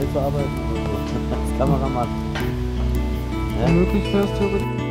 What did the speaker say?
Lust zu arbeiten? Als Kameramann. Ja? Möglich wäre es theoretisch.